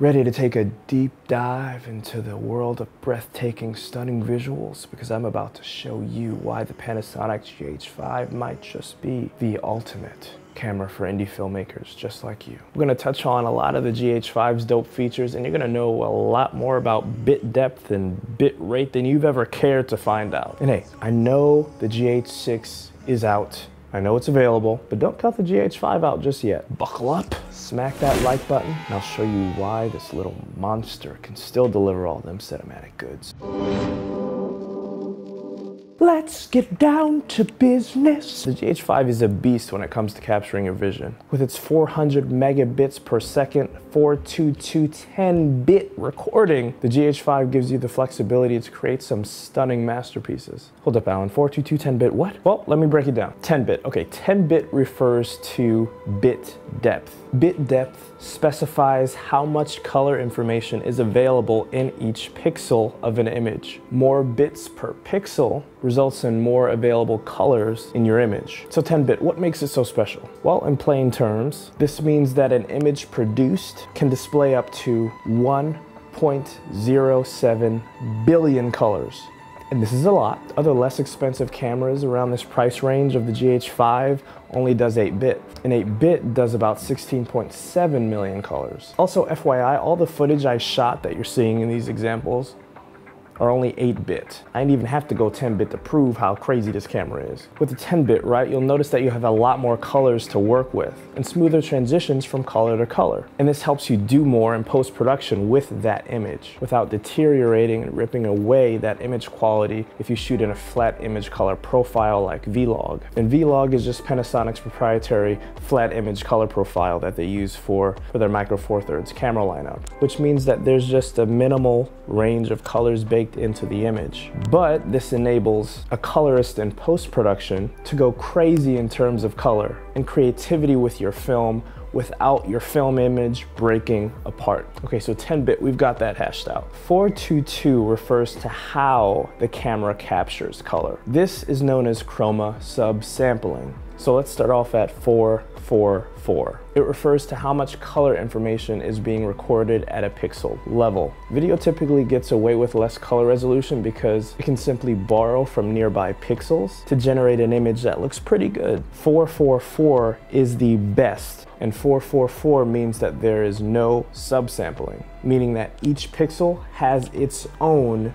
Ready to take a deep dive into the world of breathtaking, stunning visuals? Because I'm about to show you why the Panasonic GH5 might just be the ultimate camera for indie filmmakers just like you. We're gonna touch on a lot of the GH5's dope features and you're gonna know a lot more about bit depth and bit rate than you've ever cared to find out. And hey, I know the GH6 is out I know it's available, but don't cut the GH5 out just yet. Buckle up, smack that like button, and I'll show you why this little monster can still deliver all them cinematic goods. Let's get down to business. The GH5 is a beast when it comes to capturing your vision. With its 400 megabits per second, 422 10-bit recording, the GH5 gives you the flexibility to create some stunning masterpieces. Hold up, Allan, 422 10-bit what? Well, let me break it down. 10-bit, okay, 10-bit refers to bit depth. Bit depth specifies how much color information is available in each pixel of an image. More bits per pixel results in more available colors in your image. So 10-bit, what makes it so special? Well, in plain terms, this means that an image produced can display up to 1.07 billion colors and this is a lot. Other less expensive cameras around this price range of the GH5 only does 8-bit. And 8-bit does about 16.7 million colors. Also, FYI, all the footage I shot that you're seeing in these examples are only 8-bit. I didn't even have to go 10-bit to prove how crazy this camera is. With the 10-bit, right, you'll notice that you have a lot more colors to work with and smoother transitions from color to color. And this helps you do more in post-production with that image without deteriorating and ripping away that image quality if you shoot in a flat image color profile like Vlog. And Vlog is just Panasonic's proprietary flat image color profile that they use for, for their Micro Four Thirds camera lineup, which means that there's just a minimal range of colors baked baked into the image. But this enables a colorist in post-production to go crazy in terms of color and creativity with your film without your film image breaking apart. Okay, so 10-bit, we've got that hashed out. 422 refers to how the camera captures color. This is known as chroma subsampling. So let's start off at 444. It refers to how much color information is being recorded at a pixel level. Video typically gets away with less color resolution because it can simply borrow from nearby pixels to generate an image that looks pretty good. 444 is the best and 444 means that there is no subsampling, meaning that each pixel has its own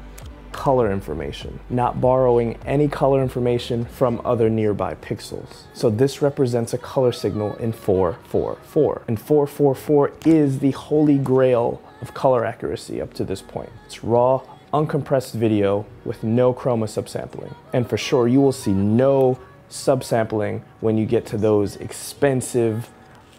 color information, not borrowing any color information from other nearby pixels. So this represents a color signal in 444. And 444 is the holy grail of color accuracy up to this point. It's raw, uncompressed video with no chroma subsampling. And for sure, you will see no subsampling when you get to those expensive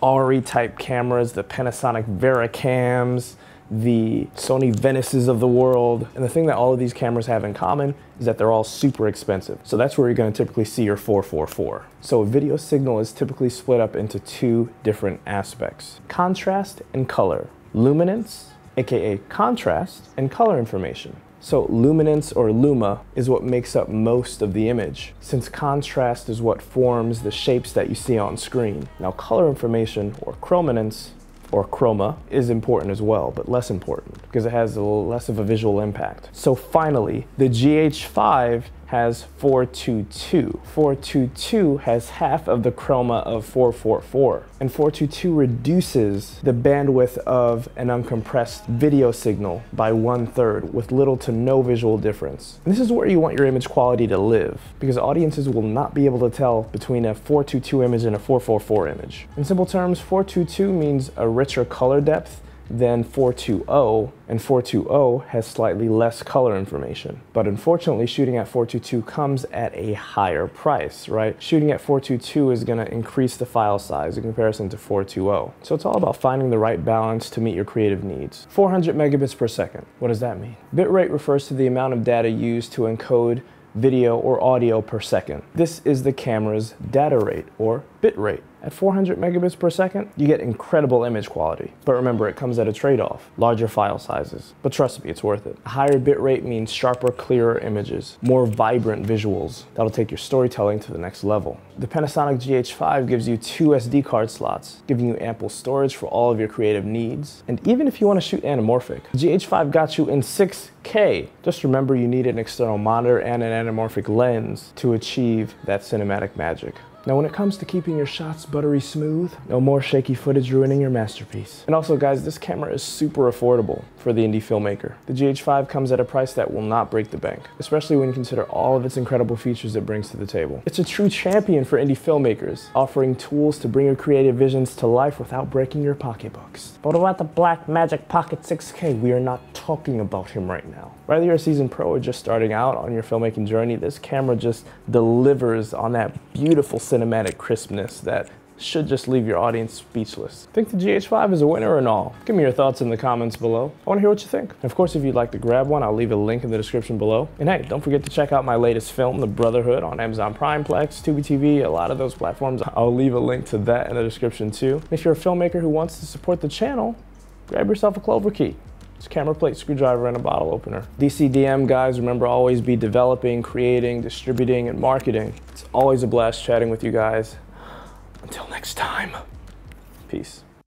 ARRI type cameras, the Panasonic VariCams, the Sony Venices of the world. And the thing that all of these cameras have in common is that they're all super expensive. So that's where you're gonna typically see your 444. So a video signal is typically split up into two different aspects, contrast and color. Luminance, AKA contrast, and color information. So luminance or luma is what makes up most of the image, since contrast is what forms the shapes that you see on screen. Now color information or chrominance or chroma is important as well, but less important because it has less of a visual impact. So finally, the GH5 has 422. 422 has half of the chroma of 444. And 422 reduces the bandwidth of an uncompressed video signal by one third with little to no visual difference. And this is where you want your image quality to live because audiences will not be able to tell between a 422 image and a 444 image. In simple terms, 422 means a richer color depth than 420, and 420 has slightly less color information. But unfortunately, shooting at 422 comes at a higher price, right? Shooting at 422 is gonna increase the file size in comparison to 420. So it's all about finding the right balance to meet your creative needs. 400 megabits per second, what does that mean? Bitrate refers to the amount of data used to encode video or audio per second. This is the camera's data rate or bitrate. At 400 megabits per second, you get incredible image quality. But remember, it comes at a trade-off, larger file sizes. But trust me, it's worth it. A higher bitrate means sharper, clearer images, more vibrant visuals. That'll take your storytelling to the next level. The Panasonic GH5 gives you two SD card slots, giving you ample storage for all of your creative needs. And even if you want to shoot anamorphic, the GH5 got you in 6K. Just remember you need an external monitor and an anamorphic lens to achieve that cinematic magic. Now when it comes to keeping your shots buttery smooth, no more shaky footage ruining your masterpiece. And also guys, this camera is super affordable for the indie filmmaker. The GH5 comes at a price that will not break the bank, especially when you consider all of its incredible features it brings to the table. It's a true champion for indie filmmakers, offering tools to bring your creative visions to life without breaking your pocketbooks. But about the Blackmagic Pocket 6K, we are not talking about him right now. Whether you're a seasoned pro or just starting out on your filmmaking journey, this camera just delivers on that beautiful cinematic crispness that should just leave your audience speechless. Think the GH5 is a winner or not? Give me your thoughts in the comments below. I want to hear what you think. And of course, if you'd like to grab one, I'll leave a link in the description below. And hey, don't forget to check out my latest film, The Brotherhood, on Amazon Prime, Plex, Tubi TV, a lot of those platforms. I'll leave a link to that in the description too. If you're a filmmaker who wants to support the channel, grab yourself a Clover key. It's camera plate, screwdriver, and a bottle opener. DCDM guys, remember always be developing, creating, distributing, and marketing. It's always a blast chatting with you guys. Until next time, peace.